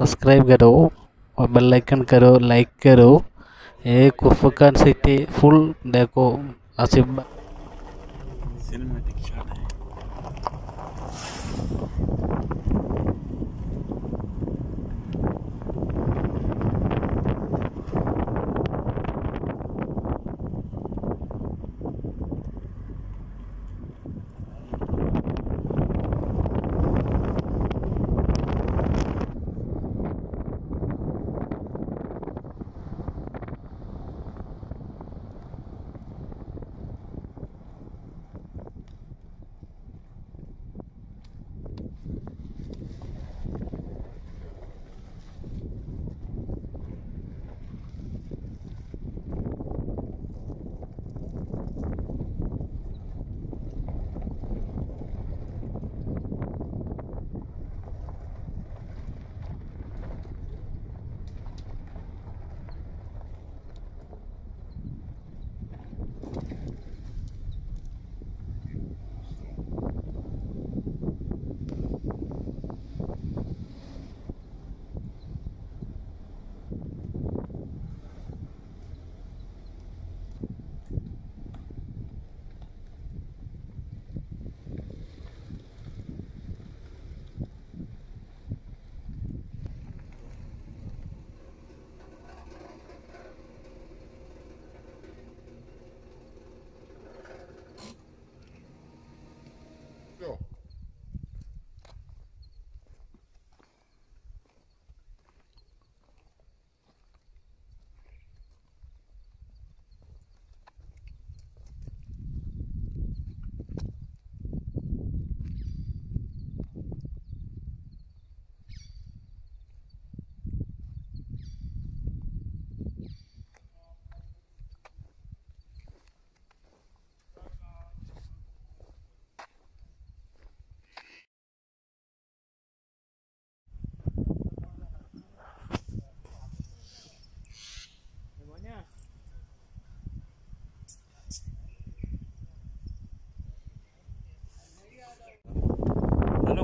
Subscribe करो और bell icon करो लाइक करो। ये कुफकान सिटी फुल देखो आसिफ शॉट है।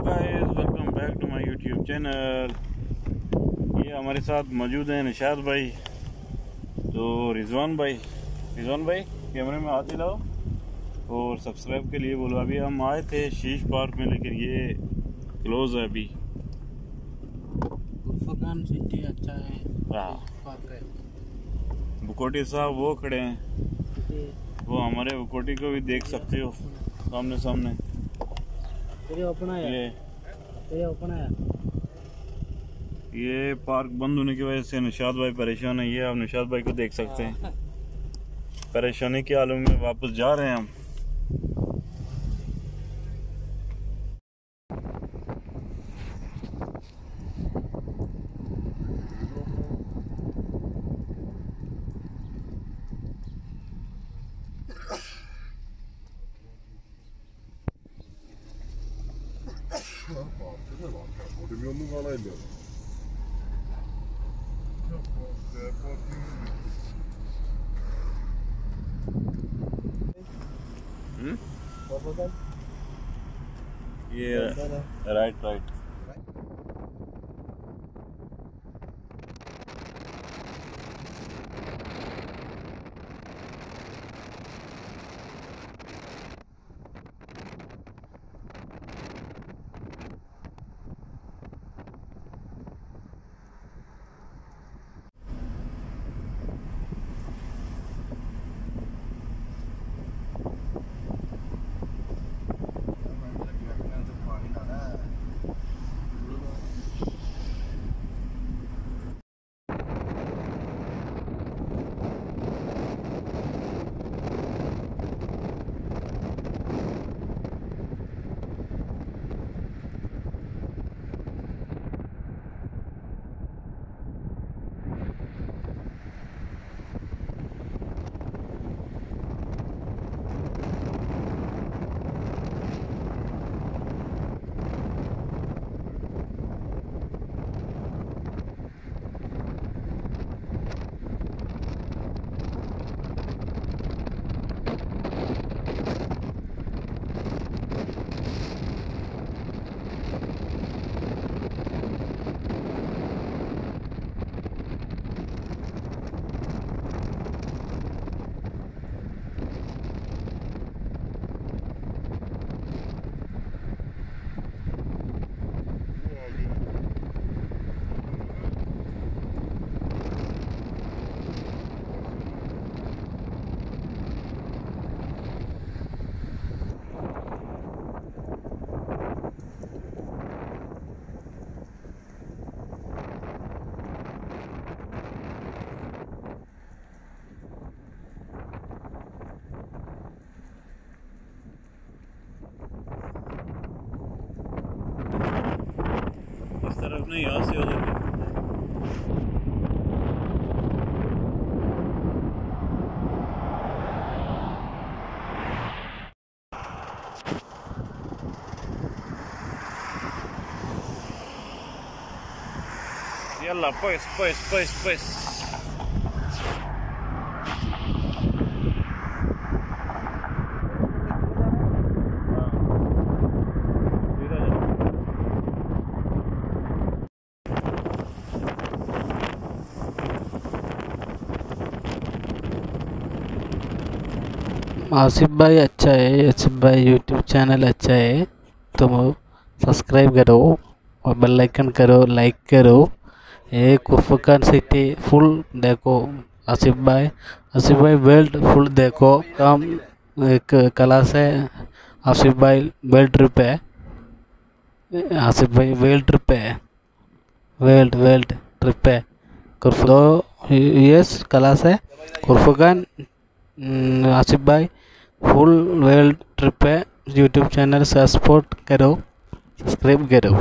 Guys welcome back to my YouTube channel ये हमारे साथ मौजूद हैं निशाद भाई तो रिजवान भाई। रिजवान भाई कैमरे में हाथ हिलाओ और सब्सक्राइब के लिए बोलो। अभी हम आए थे शीश पार्क में लेकिन ये क्लोज है अभी। सिटी अच्छा है हाँ। है। बुकोटी साहब वो खड़े हैं। वो हमारे बुकोटी को भी देख सकते हो सामने सामने तेरे ओपन है। ये। तेरे ओपन है। ये पार्क बंद होने की वजह से निशाद भाई परेशान है। ये आप निशाद भाई को देख सकते हैं। परेशानी के आलम में वापस जा रहे हैं हम। Hmm? söylüyorum. Yeah, right, right. अपने यहाँ से उधर Yalla, pues, pues, pues, pues. Asif भाई अच्छा है आसिफ भाई यूट्यूब चैनल अच्छा है तुम सब्सक्राइब करो और बेल आइकन करो लाइक करो। ये कुफकान सिटी फुल देखो आसिफ भाई। आसिफ भाई वर्ल्ड फुल देखो। कम एक कला से आसिफ भाई वर्ल्ड ट्रिप है। आसिफ भाई वर्ल्ड ट्रिप है। वर्ल्ड वर्ल्ड ट्रिप है। कुर्फो यस कला से कुर्फकान आसिफ भाई। फुल वर्ल्ड ट्रिप है यूट्यूब चैनल सपोर्ट करो सब्सक्राइब करो